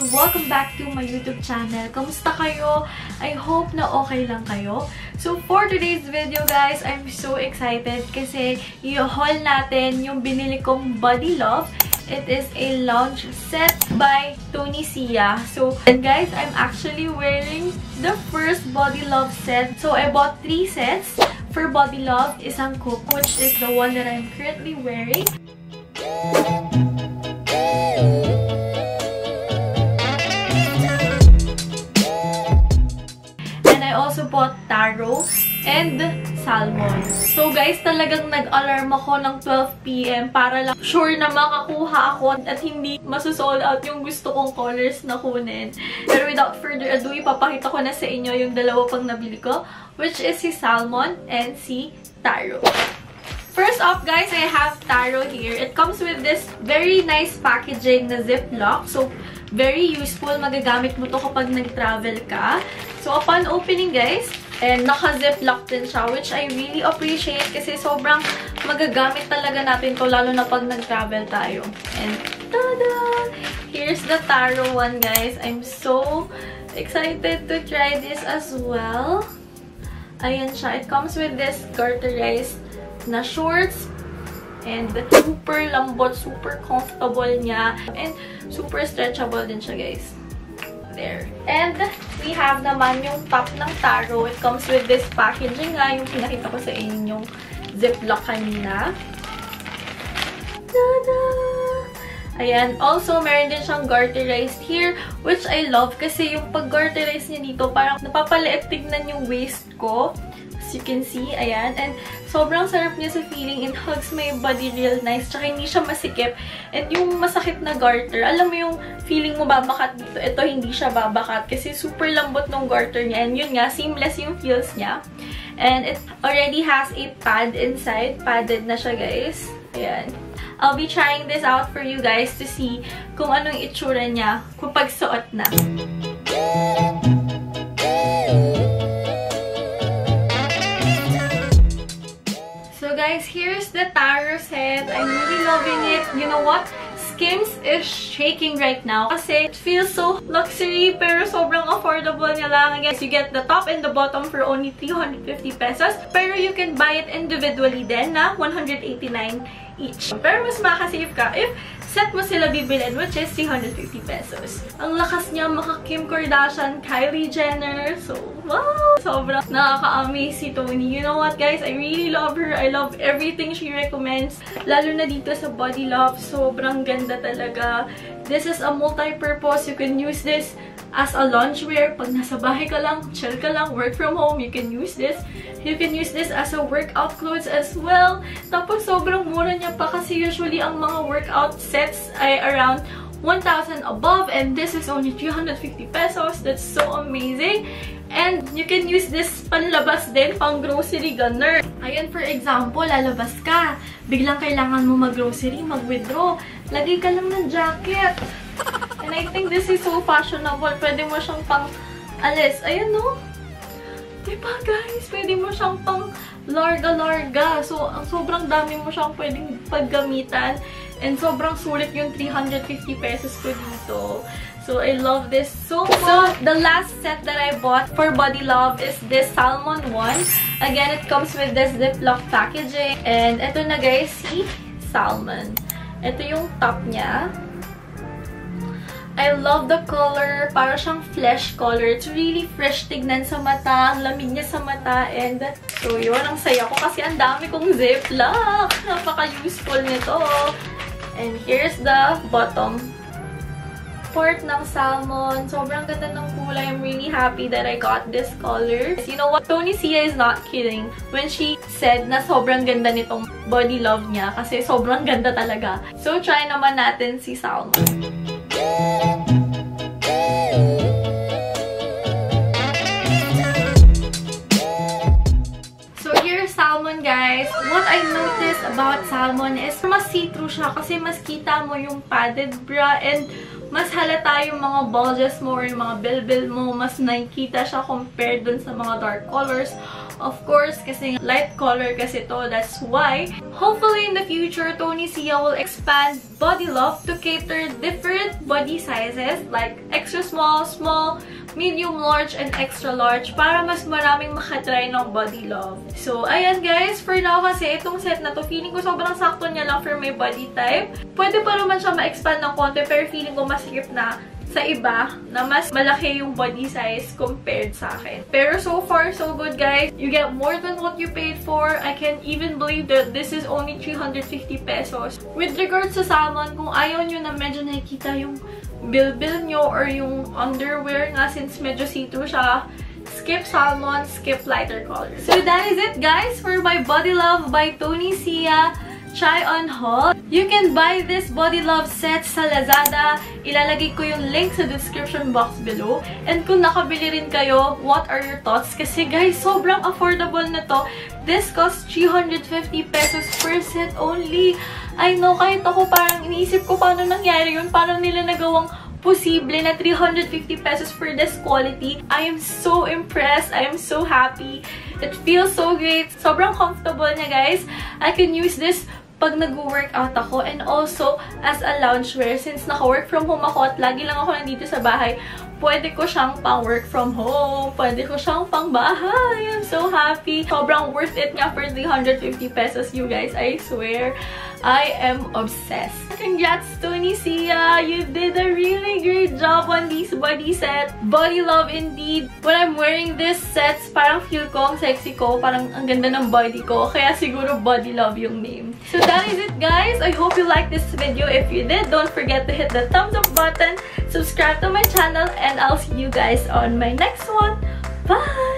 and welcome back to my YouTube channel. Kamusta kayo? I hope na okay lang kayo. So for today's video guys, I'm so excited kasi i-haul natin yung binili kong Body Love. It is a lounge set by Tony Sia. So, and guys, I'm actually wearing the first Body Love set. So, I bought three sets for Body Love. Isang cook, which is the one that I'm currently wearing. Guys, talagang nag-alarm ako ng 12pm para lang sure na makakuha ako at hindi masusold out yung gusto kong colors na kunin. Pero without further ado, ipapakita ko na sa inyo yung dalawa pang nabili ko, which is si salmon and si taro. First off, guys, I have taro here. It comes with this very nice packaging na ziplock. So, very useful. Magagamit mo to kapag nag-travel ka. So, upon opening, guys, and naka-ziplock din siya, which I really appreciate kasi sobrang magagamit talaga natin to, lalo na pag nag-travel tayo. And, tada! Here's the taro one, guys. I'm so excited to try this as well. Ayan siya. It comes with this garterized na shorts. And super lambot, super comfortable niya. And super stretchable din siya, guys. There. And we have naman yung top ng taro. It comes with this packaging nga, yung pinakita ko sa inyo yung ziplock kanina. Tada! Ayan. Also, meron din siyang garterized here, which I love kasi yung pag-garterize niya dito, parang napapaliit tignan yung waist ko. As you can see, ayan. And sobrang sarap niya sa feeling. It hugs my body real nice. Tsaka hindi siya masikip. And yung masakit na garter, alam mo yung feeling mo babakat dito. Ito, hindi siya babakat kasi super lambot ng garter niya. And yun nga, seamless yung feels niya. And it already has a pad inside. Padded na siya, guys. Ayan. I'll be trying this out for you guys to see kung anong itsura niya kapag suot na. So guys, here's the taro set. I'm really loving it. You know what? Skims is shaking right now kasi it feels so luxury pero sobrang affordable niya lang. Guys, you get the top and the bottom for only 350 pesos pero you can buy it individually din na 189 each. Pero mas makasave ka if set mo sila bibilin, which is 350 pesos. Ang lakas niya maka Kim Kardashian, Kylie Jenner. So, wow! Sobrang nakaka-amaze si Tony. You know what, guys? I really love her. I love everything she recommends. Lalo na dito sa Body Love. Sobrang ganda talaga. This is a multi-purpose. You can use this as a loungewear. Pag nasa bahay ka lang, chill ka lang, work from home, you can use this. You can use this as a workout clothes as well. Tapos sobrang mura niya pa kasi usually ang mga workout sets ay around 1,000 above and this is only 350 pesos. That's so amazing. And you can use this panlabas din, pang grocery gunner. Ayan, for example, lalabas ka. Biglang kailangan mo mag-grocery, mag-withdraw. Lagay ka lang ng jacket. And I think this is so fashionable. Pwede mo siyang pang alis. Ayan, no? Diba, guys? Pwede mo siyang pang larga-larga. So, ang sobrang dami mo siyang pwedeng paggamitan. And sobrang sulit yung 350 pesos ko dito. So, I love this so much. So, the last set that I bought for Body Love is this salmon one. Again, it comes with this Ziploc packaging. And ito na guys, si salmon. Ito yung top niya. I love the color. Para siyang flesh color. It's really fresh tignan sa mata. Ang lamig niya sa mata. And so yun, ang saya ko kasi ang dami kong ziplock. Napaka-useful nito. And here's the bottom part ng salmon. Sobrang ganda ng kulay. I'm really happy that I got this color. You know what? Tony Sia is not kidding when she said na sobrang ganda nitong body love niya kasi sobrang ganda talaga. So, try naman natin si salmon. Salmon, guys. What I noticed about salmon is mas see-through siya kasi mas kita mo yung padded bra and mas halata yung mga bulges mo or yung mga bilbil mo. Mas nakikita siya compared dun sa mga dark colors Of course, kasi light color kasi to, that's why. Hopefully, in the future, Tony Sia will expand Body Love to cater different body sizes, like extra small, small, medium large, and extra large para mas maraming makatry ng Body Love. So, ayan guys, for now kasi itong set na to, feeling ko sobrang sakto niya lang for my body type. Pwede pa naman siya ma-expand ng konti, pero feeling ko masikip na sa iba na mas malaki yung body size compared sa akin. Pero so far, so good guys. You get more than what you paid for. I can't even believe that this is only 350 pesos. With regards sa salmon, kung ayaw nyo na medyo nakikita yung bill-bill nyo or yung underwear nga since medyo see-through siya, skip salmon, skip lighter colors. So that is it guys for my Body Love by Tony Sia try on haul. You can buy this Body Love set sa Lazada. Ilalagay ko yung link sa description box below. And kung nakabili rin kayo, what are your thoughts? Kasi guys, sobrang affordable na to. This costs 350 pesos per set only. I know, kahit ako parang iniisip ko paano nangyari yun. Paano nila nagawang posible na 350 pesos for this quality. I am so impressed. I am so happy. It feels so great. Sobrang comfortable niya, guys. I can use this pag nag-workout ako and also as a loungewear since naka-work from home ako at lagi lang ako nandito sa bahay pwede ko siyang pang work from home, pwede ko siyang pang bahay. I'm so happy. Sobrang worth it nga for 350 pesos, you guys. I swear. I am obsessed. Congrats, Tony Sia! You did a really great job on these body set. Body love indeed. When I'm wearing this sets, parang feel ko ang sexy ko. Parang ang ganda ng body ko. Kaya siguro body love yung name. So that is it, guys. I hope you liked this video. If you did, don't forget to hit the thumbs up button, subscribe to my channel, and I'll see you guys on my next one. Bye!